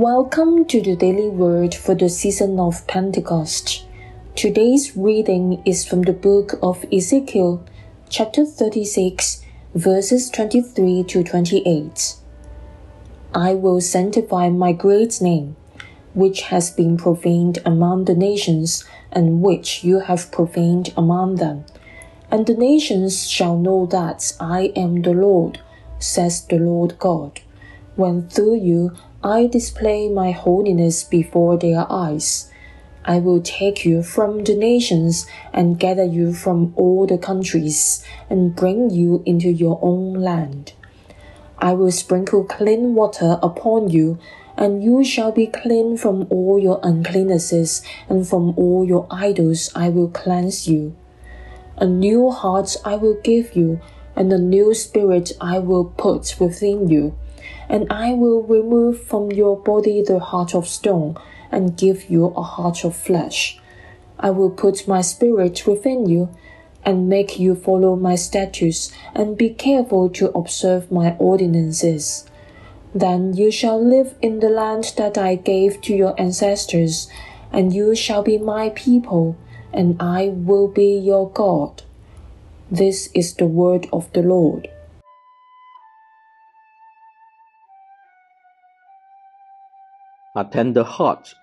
Welcome to the daily word for the season of Pentecost. Today's reading is from the book of Ezekiel, chapter 36, verses 23 to 28. I will sanctify my great name, which has been profaned among the nations, and which you have profaned among them. And the nations shall know that I am the Lord, says the Lord God, when through you I display my holiness before their eyes. I will take you from the nations and gather you from all the countries and bring you into your own land. I will sprinkle clean water upon you, and you shall be clean from all your uncleannesses, and from all your idols I will cleanse you. A new heart I will give you, and a new spirit I will put within you and I will remove from your body the heart of stone, and give you a heart of flesh. I will put my spirit within you, and make you follow my statutes, and be careful to observe my ordinances. Then you shall live in the land that I gave to your ancestors, and you shall be my people, and I will be your God. This is the word of the Lord. A tender heart.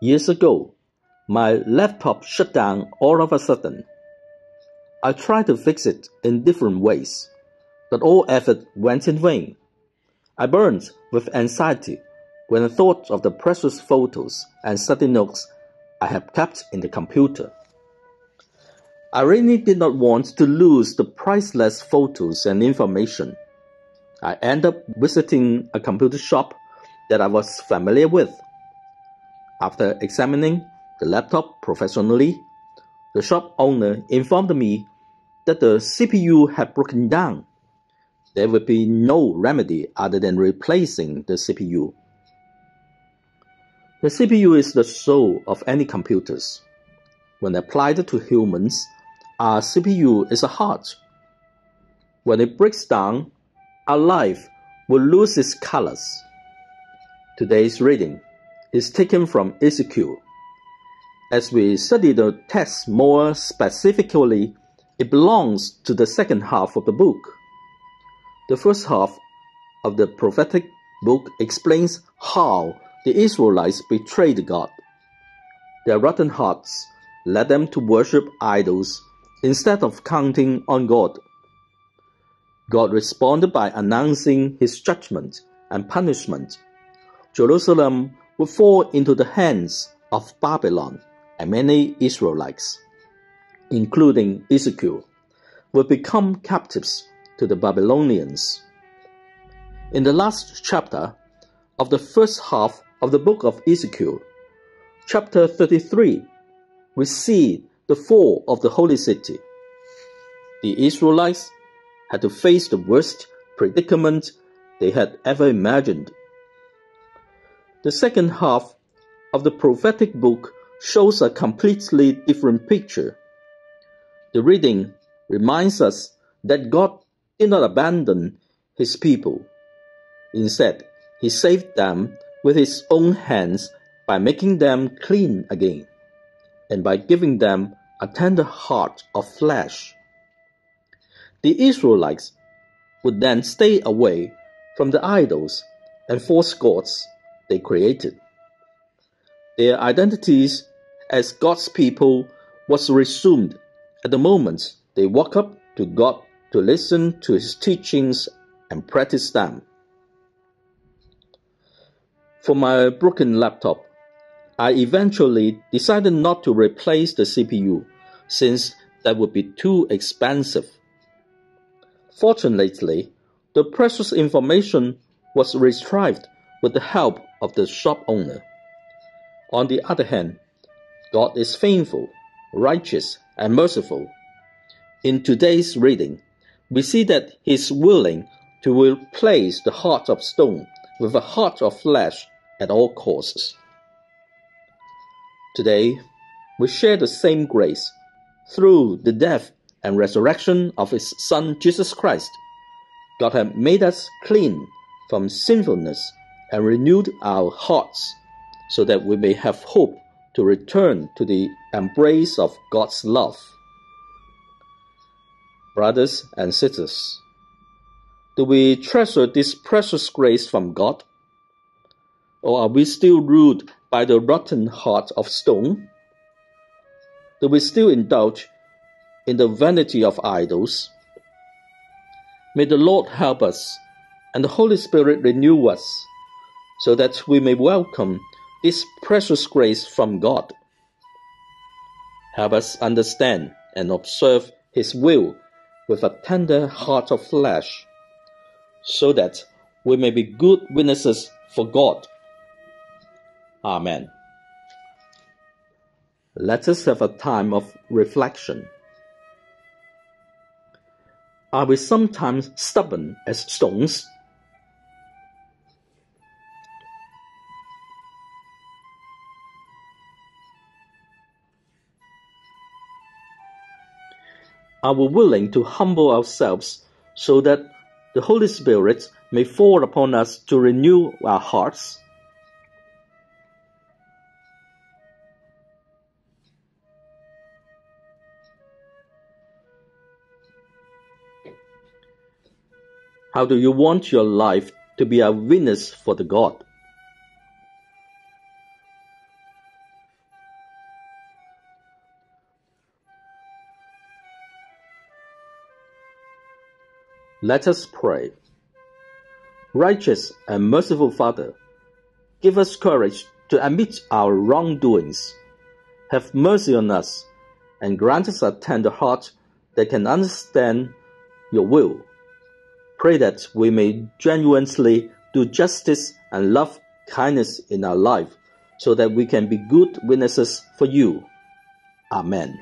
Years ago, my laptop shut down all of a sudden. I tried to fix it in different ways, but all effort went in vain. I burned with anxiety when I thought of the precious photos and study notes I had kept in the computer. I really did not want to lose the priceless photos and information I ended up visiting a computer shop that I was familiar with. After examining the laptop professionally, the shop owner informed me that the CPU had broken down. There would be no remedy other than replacing the CPU. The CPU is the soul of any computers. When applied to humans, our CPU is a heart. When it breaks down, our life will lose its colors. Today's reading is taken from Ezekiel. As we study the text more specifically, it belongs to the second half of the book. The first half of the prophetic book explains how the Israelites betrayed God. Their rotten hearts led them to worship idols instead of counting on God. God responded by announcing his judgment and punishment. Jerusalem would fall into the hands of Babylon, and many Israelites, including Ezekiel, would become captives to the Babylonians. In the last chapter of the first half of the book of Ezekiel, chapter 33, we see the fall of the holy city. The Israelites had to face the worst predicament they had ever imagined. The second half of the prophetic book shows a completely different picture. The reading reminds us that God did not abandon his people. Instead, he saved them with his own hands by making them clean again and by giving them a tender heart of flesh. The Israelites would then stay away from the idols and false gods they created. Their identities as God's people was resumed at the moment they walk up to God to listen to his teachings and practice them. For my broken laptop, I eventually decided not to replace the CPU since that would be too expensive. Fortunately, the precious information was retrieved with the help of the shop owner. On the other hand, God is faithful, righteous, and merciful. In today's reading, we see that He is willing to replace the heart of stone with a heart of flesh at all costs. Today, we share the same grace through the death and resurrection of his Son Jesus Christ, God has made us clean from sinfulness and renewed our hearts so that we may have hope to return to the embrace of God's love. Brothers and sisters, do we treasure this precious grace from God? Or are we still ruled by the rotten heart of stone? Do we still indulge in the vanity of idols? May the Lord help us and the Holy Spirit renew us so that we may welcome this precious grace from God. Help us understand and observe His will with a tender heart of flesh, so that we may be good witnesses for God. Amen. Let us have a time of reflection. Are we sometimes stubborn as stones? Are we willing to humble ourselves so that the Holy Spirit may fall upon us to renew our hearts? How do you want your life to be a witness for the God? Let us pray. Righteous and merciful Father, give us courage to admit our wrongdoings. Have mercy on us and grant us a tender heart that can understand your will. Pray that we may genuinely do justice and love kindness in our life so that we can be good witnesses for you. Amen.